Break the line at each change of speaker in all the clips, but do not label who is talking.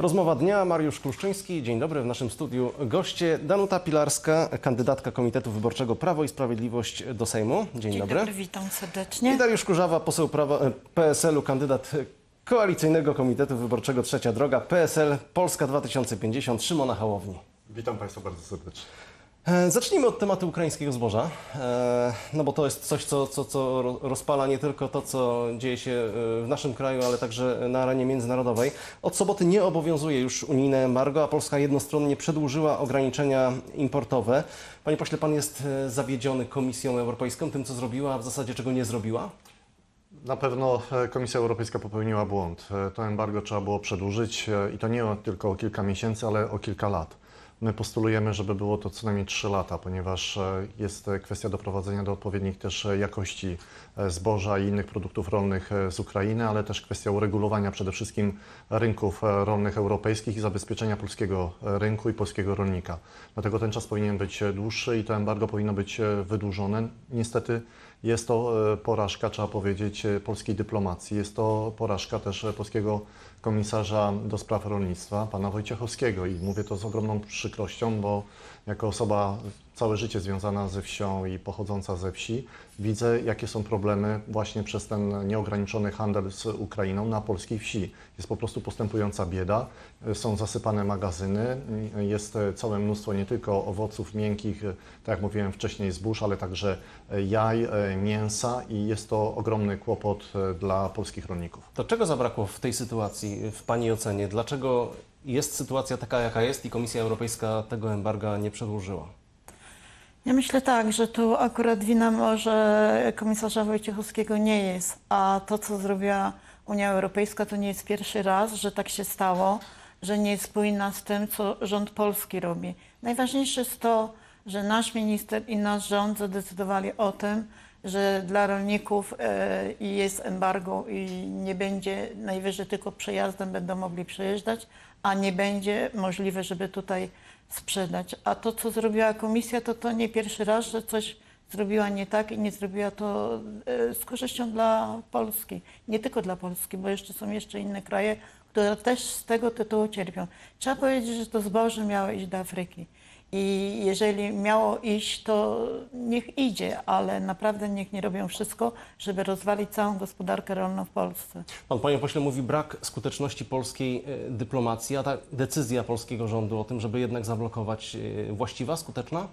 Rozmowa dnia, Mariusz Kluszczyński. Dzień dobry, w naszym studiu goście Danuta Pilarska, kandydatka Komitetu Wyborczego Prawo i Sprawiedliwość do Sejmu. Dzień,
Dzień
dobry.
dobry, witam
I
serdecznie.
Dariusz Kurzawa, poseł prawa, e, PSL-u, kandydat Koalicyjnego Komitetu Wyborczego Trzecia Droga, PSL Polska 2050, Szymona Hałowni.
Witam Państwa bardzo serdecznie.
E, Zacznijmy od tematu ukraińskiego zboża, e, no bo to jest coś, co, co, co ro- rozpala nie tylko to, co dzieje się e, w naszym kraju, ale także na arenie międzynarodowej. Od soboty nie obowiązuje już unijne embargo, a Polska jednostronnie przedłużyła ograniczenia importowe. Panie pośle, pan jest zawiedziony Komisją Europejską, tym co zrobiła, a w zasadzie czego nie zrobiła?
Na pewno Komisja Europejska popełniła błąd. To embargo trzeba było przedłużyć i to nie tylko o kilka miesięcy, ale o kilka lat. My postulujemy, żeby było to co najmniej 3 lata, ponieważ e, jest e, kwestia doprowadzenia do odpowiednich też e, jakości zboża i innych produktów rolnych z Ukrainy, ale też kwestia uregulowania przede wszystkim rynków rolnych europejskich i zabezpieczenia polskiego rynku i polskiego rolnika. Dlatego ten czas powinien być dłuższy i to embargo powinno być wydłużone. Niestety jest to e, porażka, trzeba powiedzieć, e, polskiej dyplomacji. Jest to porażka też e, polskiego komisarza do spraw rolnictwa, pana Wojciechowskiego. I mówię to z ogromną przykrością, bo jako osoba całe życie związana ze wsią i pochodząca ze wsi, widzę, jakie są problemy właśnie przez ten nieograniczony handel z Ukrainą na polskiej wsi. Jest po prostu postępująca bieda, e, są zasypane magazyny, e, jest e, całe mnóstwo nie tylko owoców miękkich, tak jak mówiłem wcześniej, zbóż, ale także jaj, mięsa i jest to ogromny kłopot dla polskich rolników.
To czego zabrakło w tej sytuacji, w Pani ocenie? Dlaczego jest sytuacja taka, jaka jest i Komisja Europejska tego embarga nie przedłużyła?
Ja myślę tak, że tu akurat wina może komisarza Wojciechowskiego nie jest, a to, co zrobiła Unia Europejska, to nie jest pierwszy raz, że tak się stało, że nie jest spójna z tym, co rząd polski robi. Najważniejsze jest to, że nasz minister i nasz rząd zadecydowali o tym, że dla rolników i jest embargo i nie będzie najwyżej tylko przejazdem będą mogli przejeżdżać, a nie będzie możliwe, żeby tutaj sprzedać. A to, co zrobiła komisja, to to nie pierwszy raz, że coś zrobiła nie tak i nie zrobiła to e, z korzyścią dla Polski. Nie tylko dla Polski, bo jeszcze są jeszcze inne kraje, które też z tego tytułu cierpią. Trzeba powiedzieć, że to zboże miało iść do Afryki. I jeżeli miało iść, to niech idzie, ale naprawdę niech nie robią wszystko, żeby rozwalić całą gospodarkę rolną w Polsce.
Pan, panie pośle, mówi brak skuteczności polskiej e, dyplomacji, a ta decyzja polskiego rządu o tym, żeby jednak zablokować, e, właściwa, skuteczna?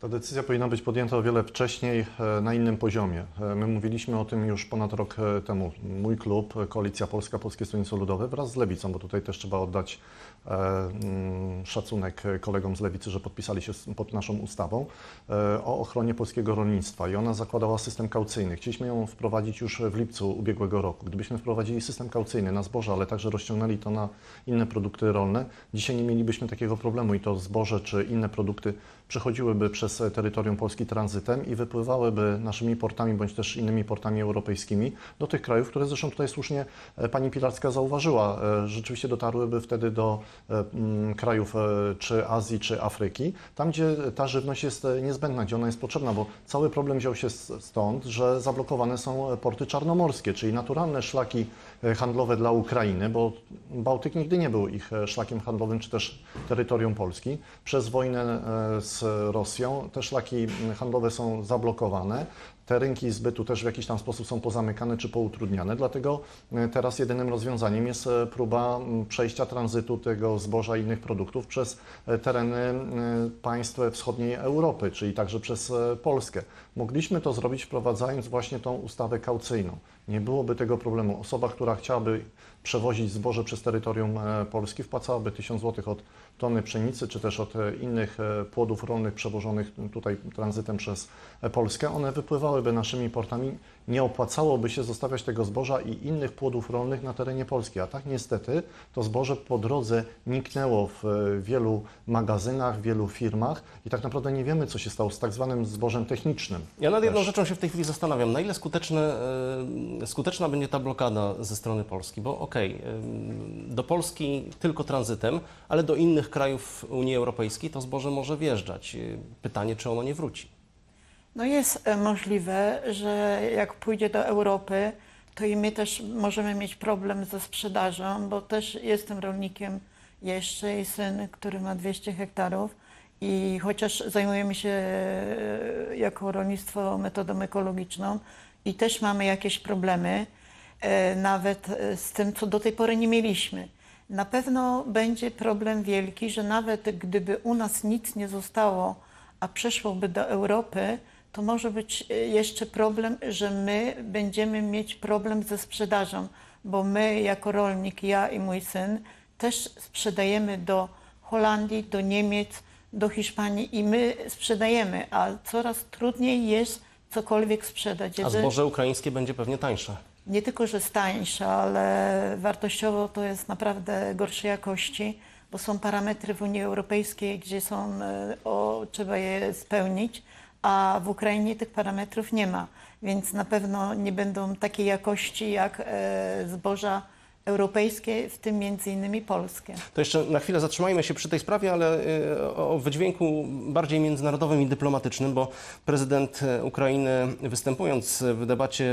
Ta decyzja powinna być podjęta o wiele wcześniej, e, na innym poziomie. E, My mówiliśmy o tym już ponad rok e, temu. Mój klub, Koalicja Polska, Polskie Stronnictwo Ludowe wraz z Lewicą, bo tutaj też trzeba oddać mm, szacunek kolegom z Lewicy, że podpisali się pod naszą ustawą o ochronie polskiego rolnictwa i ona zakładała system kaucyjny. Chcieliśmy ją wprowadzić już w lipcu ubiegłego roku. Gdybyśmy wprowadzili system kaucyjny na zboże, ale także rozciągnęli to na inne produkty rolne, dzisiaj nie mielibyśmy takiego problemu i to zboże czy inne produkty przechodziłyby przez e, terytorium Polski tranzytem i wypływałyby naszymi portami bądź też innymi portami europejskimi do tych krajów, które zresztą tutaj słusznie e, pani Pilarska zauważyła. E, Rzeczywiście dotarłyby wtedy do mm, krajów czy Azji, czy Afryki, tam gdzie ta żywność jest niezbędna, gdzie ona jest potrzebna, bo cały problem wziął się stąd, że zablokowane są porty czarnomorskie, czyli naturalne szlaki handlowe dla Ukrainy, bo Bałtyk nigdy nie był ich e, szlakiem handlowym czy też terytorium Polski. Przez wojnę e, z Rosją te szlaki handlowe są zablokowane. Te rynki zbytu też w jakiś tam sposób są pozamykane czy poutrudniane, dlatego e, teraz jedynym rozwiązaniem jest e, próba przejścia tranzytu tego zboża i innych produktów przez e, tereny państw wschodniej Europy, czyli także przez Polskę. Mogliśmy to zrobić wprowadzając właśnie tą ustawę kaucyjną. Nie byłoby tego problemu. Osoba, która chciałaby przewozić zboże przez terytorium e, Polski, wpłacałaby 1000 zł od tony pszenicy, czy też od e, innych e, płodów rolnych przewożonych tutaj tranzytem przez Polskę. One wypływałyby naszymi portami. Nie opłacałoby się zostawiać tego zboża i innych płodów rolnych na terenie Polski. A tak niestety to zboże po drodze niknęło w wielu magazynach, w wielu firmach i tak naprawdę nie wiemy, co się stało z tak zwanym zbożem technicznym.
Ja nad jedną
Też.
rzeczą się w tej chwili zastanawiam, na ile skuteczne, skuteczna będzie ta blokada ze strony Polski, bo e, do Polski tylko tranzytem, ale do innych krajów Unii Europejskiej to zboże może wjeżdżać. E, Pytanie, czy ono nie wróci.
No jest e, możliwe, że jak pójdzie do Europy, to i my też możemy mieć problem ze sprzedażą, bo też jestem rolnikiem jeszcze i syn, który ma 200 hektarów. I chociaż zajmujemy się e, jako rolnictwo metodą ekologiczną i też mamy jakieś problemy, nawet e, z tym, co do tej pory nie mieliśmy. Na pewno będzie problem wielki, że nawet gdyby u nas nic nie zostało, a przeszłoby do Europy, to może być e, jeszcze problem, że my będziemy mieć problem ze sprzedażą, bo my jako rolnik, ja i mój syn, też sprzedajemy do Holandii, do Niemiec, do Hiszpanii i my sprzedajemy, a coraz trudniej jest cokolwiek sprzedać.
A zboże ukraińskie będzie pewnie tańsze.
nie tylko, że jest tańsze, ale wartościowo to jest naprawdę gorszej jakości, bo są parametry w Unii Europejskiej, gdzie są, e, o, trzeba je spełnić, a w Ukrainie tych parametrów nie ma, więc na pewno nie będą takiej jakości jak e, zboża europejskie, w tym między innymi polskie.
To jeszcze na chwilę zatrzymajmy się przy tej sprawie, ale y, o wydźwięku bardziej międzynarodowym i dyplomatycznym, bo prezydent e, Ukrainy występując w debacie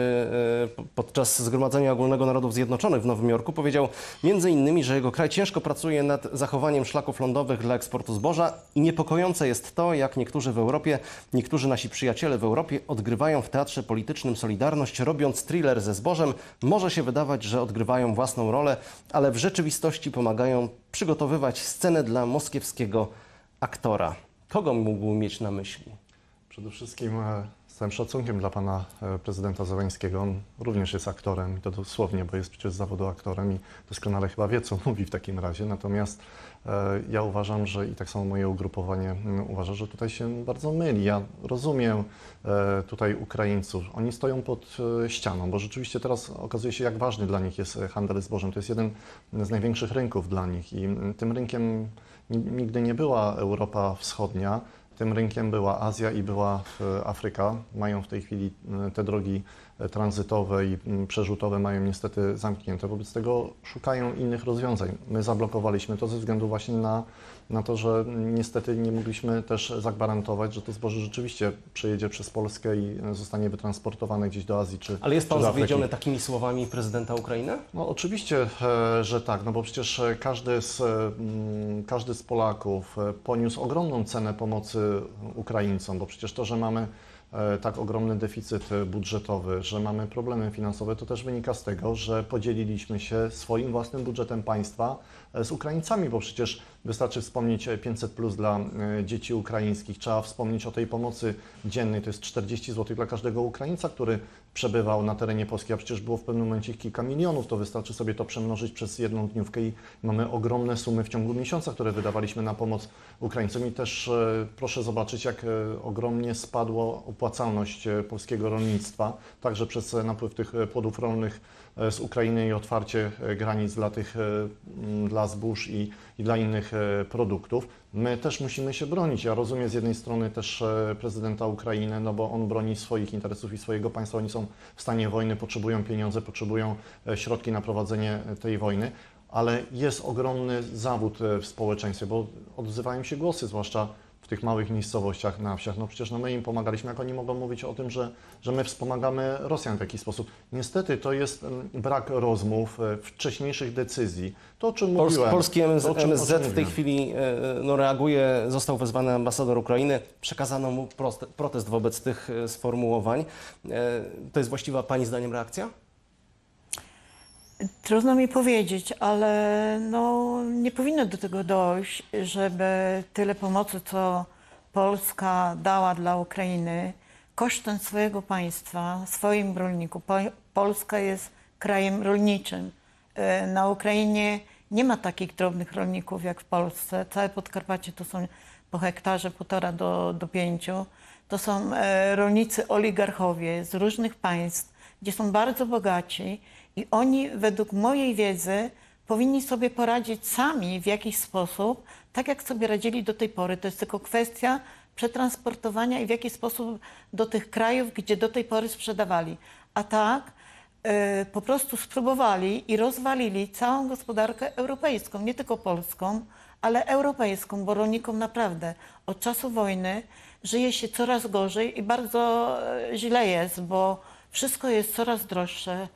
e, po- podczas Zgromadzenia Ogólnego Narodów Zjednoczonych w Nowym Jorku powiedział między innymi, że jego kraj ciężko pracuje nad zachowaniem szlaków lądowych dla eksportu zboża i niepokojące jest to, jak niektórzy w Europie, niektórzy nasi przyjaciele w Europie odgrywają w teatrze politycznym Solidarność, robiąc thriller ze zbożem. Może się wydawać, że odgrywają własną rolę, ale w rzeczywistości pomagają przygotowywać scenę dla moskiewskiego aktora. Kogo mógł mieć na myśli?
Przede wszystkim e, z całym szacunkiem dla pana e, prezydenta Zeleńskiego. On również jest aktorem to dosłownie, bo jest przecież z zawodu aktorem i doskonale chyba wie, co mówi w takim razie. Natomiast e, ja uważam, że i tak samo moje ugrupowanie uważa, że tutaj się bardzo myli. Ja rozumiem e, tutaj Ukraińców. Oni stoją pod ścianą, bo rzeczywiście teraz okazuje się, jak ważny dla nich jest handel zbożem. To jest jeden z największych rynków dla nich i tym rynkiem ni- nigdy nie była Europa Wschodnia. Tym rynkiem była Azja i była Afryka. Mają w tej chwili e, te drogi tranzytowe i mm, przerzutowe mają niestety zamknięte. Wobec tego szukają innych rozwiązań. My zablokowaliśmy to ze względu właśnie na, na to, że niestety nie mogliśmy też zagwarantować, że to zboże rzeczywiście przejedzie przez Polskę i e, zostanie wytransportowane gdzieś do Azji czy
Ale jest pan zawiedziony takimi słowami prezydenta Ukrainy?
No oczywiście, e, że tak, no bo przecież e, każdy z, każdy z Polaków poniósł ogromną cenę pomocy Ukraińcom, bo przecież to, że mamy tak ogromny deficyt e, budżetowy, że mamy problemy finansowe, to też wynika z tego, że podzieliliśmy się swoim własnym budżetem państwa e, z Ukraińcami, bo przecież wystarczy wspomnieć e, 500 plus dla e, dzieci ukraińskich, trzeba wspomnieć o tej pomocy dziennej, to jest 40 zł dla każdego Ukraińca, który przebywał na terenie Polski, a przecież było w pewnym momencie kilka milionów, to wystarczy sobie to przemnożyć przez jedną dniówkę i mamy ogromne sumy w ciągu miesiąca, które wydawaliśmy na pomoc Ukraińcom. I też e, proszę zobaczyć, jak e, ogromnie spadła opłacalność e, polskiego rolnictwa, także przez e, napływ tych e, płodów rolnych e, z Ukrainy i otwarcie e, granic dla tych, e, dla zbóż i, i dla innych e, produktów. My też musimy się bronić. Ja rozumiem z jednej strony też e, prezydenta Ukrainy, no bo on broni swoich interesów i swojego państwa. Oni są w stanie wojny, potrzebują pieniądze, potrzebują e, środki na prowadzenie e, tej wojny, ale jest ogromny zawód e, w społeczeństwie, bo odzywają się głosy, zwłaszcza w tych małych miejscowościach na wsiach. No przecież no my im pomagaliśmy, jak oni mogą mówić o tym, że, że my wspomagamy Rosjan w jakiś sposób. Niestety to jest brak rozmów, e, wcześniejszych decyzji. To o czym
Pols
mówiłem.
polski
to, o czym- o
MSZ
czym
w tej chwili e, no, reaguje, został wezwany ambasador Ukrainy, przekazano mu protest wobec tych e, sformułowań. E, To jest właściwa Pani zdaniem reakcja?
Trudno mi powiedzieć, ale no, nie powinno do tego dojść, żeby tyle pomocy, co Polska dała dla Ukrainy, kosztem swojego państwa, swoim rolników. Po, Polska jest krajem rolniczym. E, Na Ukrainie nie ma takich drobnych rolników jak w Polsce. Całe Podkarpacie to są po hektarze półtora do, do pięciu. To są e, rolnicy oligarchowie z różnych państw, gdzie są bardzo bogaci i oni według mojej wiedzy powinni sobie poradzić sami w jakiś sposób, tak jak sobie radzili do tej pory. To jest tylko kwestia przetransportowania i w jaki sposób do tych krajów, gdzie do tej pory sprzedawali. A tak e, po prostu spróbowali i rozwalili całą gospodarkę europejską, nie tylko polską, ale europejską, bo rolnikom naprawdę od czasu wojny żyje się coraz gorzej i bardzo e, źle jest, bo wszystko jest coraz droższe,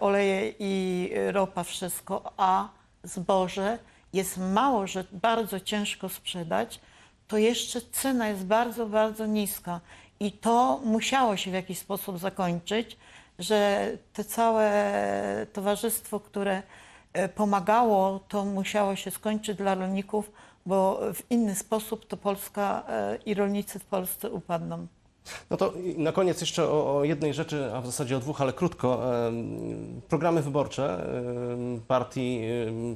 oleje i ropa, wszystko, a zboże jest mało, że bardzo ciężko sprzedać, to jeszcze cena jest bardzo, bardzo niska. I to musiało się w jakiś sposób zakończyć, że te całe towarzystwo, które e, pomagało, to musiało się skończyć dla rolników, bo w inny sposób to Polska e, i rolnicy w Polsce upadną.
No to na koniec jeszcze o, o jednej rzeczy, a w zasadzie o dwóch, ale krótko. Programy wyborcze partii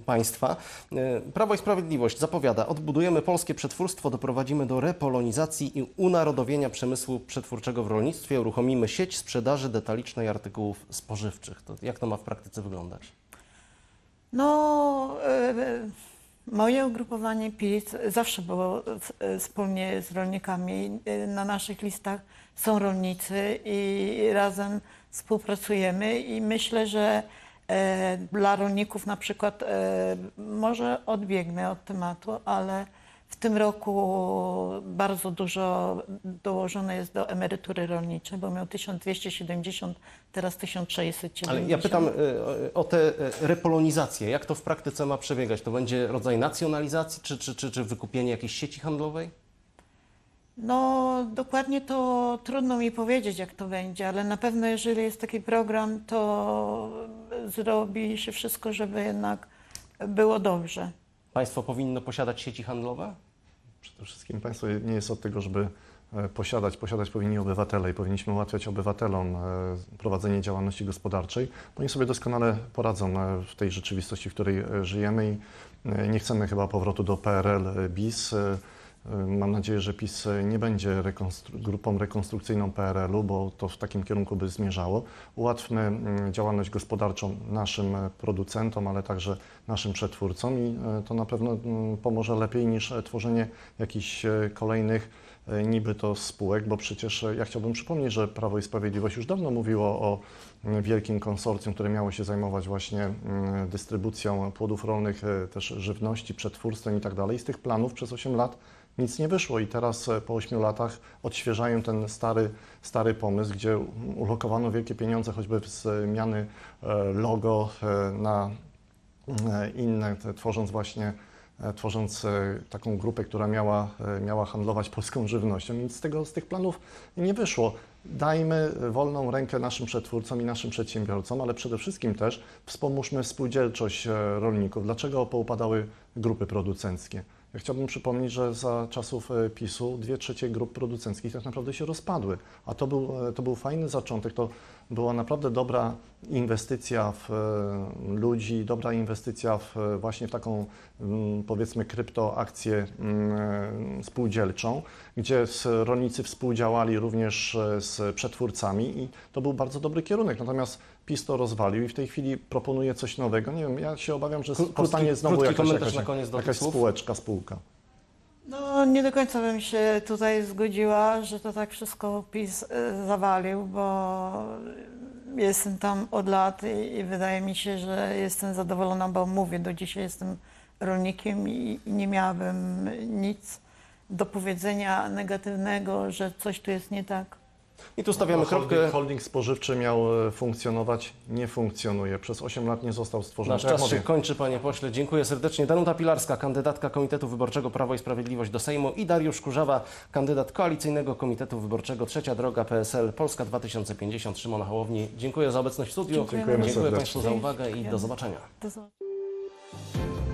państwa. E, Prawo i Sprawiedliwość zapowiada, odbudujemy polskie przetwórstwo, doprowadzimy do repolonizacji i unarodowienia przemysłu przetwórczego w rolnictwie, uruchomimy sieć sprzedaży detalicznej artykułów spożywczych. To jak to ma w praktyce wyglądać?
No, e, moje ugrupowanie PiS zawsze było wspólnie z rolnikami. E, Na naszych listach są rolnicy i razem współpracujemy i myślę, że e, dla rolników na przykład, e, może odbiegnę od tematu, ale w tym roku bardzo dużo dołożone jest do emerytury rolniczej, bo miał 1270, teraz 1670.
Ale ja pytam e, o tę e, repolonizację. Jak to w praktyce ma przebiegać? To będzie rodzaj nacjonalizacji, czy, czy, czy, czy wykupienie jakiejś sieci handlowej?
No, dokładnie to trudno mi powiedzieć, jak to będzie, ale na pewno, jeżeli jest taki program, to zrobi się wszystko, żeby jednak było dobrze.
Państwo powinno posiadać sieci handlowe?
Przede wszystkim państwo nie jest od tego, żeby e, posiadać. Posiadać powinni obywatele i powinniśmy ułatwiać obywatelom e, prowadzenie działalności gospodarczej, oni sobie doskonale poradzą e, w tej rzeczywistości, w której żyjemy i nie chcemy chyba powrotu do PRL bis. E, Mam nadzieję, że PiS e, nie będzie rekonstru- grupą rekonstrukcyjną PRL-u, bo to w takim kierunku by zmierzało. Ułatwmy mm, działalność gospodarczą naszym e, producentom, ale także naszym przetwórcom i to na pewno mm, pomoże lepiej niż e, tworzenie jakichś kolejnych niby to spółek, bo przecież ja chciałbym przypomnieć, że Prawo i Sprawiedliwość już dawno mówiło o mm, wielkim konsorcjum, które miało się zajmować właśnie dystrybucją płodów rolnych, też żywności, przetwórstwem i tak dalej. Z tych planów przez 8 lat nic nie wyszło i teraz e, po 8 latach odświeżają ten stary, stary pomysł, gdzie ulokowano wielkie pieniądze choćby w zmiany e, logo e, na inne, tworząc właśnie tworząc taką grupę, która miała, miała handlować polską żywnością. Nic z, tego, z tych planów nie wyszło. Dajmy wolną rękę naszym przetwórcom i naszym przedsiębiorcom, ale przede wszystkim też wspomóżmy spółdzielczość rolników. Dlaczego poupadały grupy producenckie? Chciałbym przypomnieć, że za czasów e, PiSu dwie trzecie grup producenckich tak naprawdę się rozpadły, a to był, e, to był fajny zaczątek, to była naprawdę dobra inwestycja w e, ludzi, dobra inwestycja w, właśnie w taką powiedzmy kryptoakcję spółdzielczą, gdzie rolnicy współdziałali również z przetwórcami i to był bardzo dobry kierunek. Natomiast PiS to rozwalił i w tej chwili proponuje coś nowego. Nie wiem, ja się obawiam, że
Kró-
powstanie
krótki-
znowu
krótki
jakaś, jakaś,
na koniec do tych
jakaś spółeczka, spółka.
No, nie do końca bym się tutaj zgodziła, że to tak wszystko PiS e, zawalił, bo jestem tam od lat i, i wydaje mi się, że jestem zadowolona, bo mówię, do dzisiaj jestem rolnikiem i, i nie miałabym nic do powiedzenia negatywnego, że coś tu jest nie tak.
I tu stawiamy
No,
kropkę.
holding, holding spożywczy miał e, funkcjonować, nie funkcjonuje. Przez 8 lat nie został stworzony.
Nasz
Tak
czas się kończy, panie pośle. Dziękuję serdecznie. Danuta Pilarska, kandydatka Komitetu Wyborczego Prawo i Sprawiedliwość do Sejmu i Dariusz Kurzawa, kandydat Koalicyjnego Komitetu Wyborczego Trzecia Droga PSL Polska 2050 Szymona Hołowni. Dziękuję za obecność w studiu.
Dziękujemy
Dziękuję
serdecznie.
Państwu za uwagę i do zobaczenia.
Do zobaczenia.